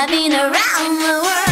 I've been around the world.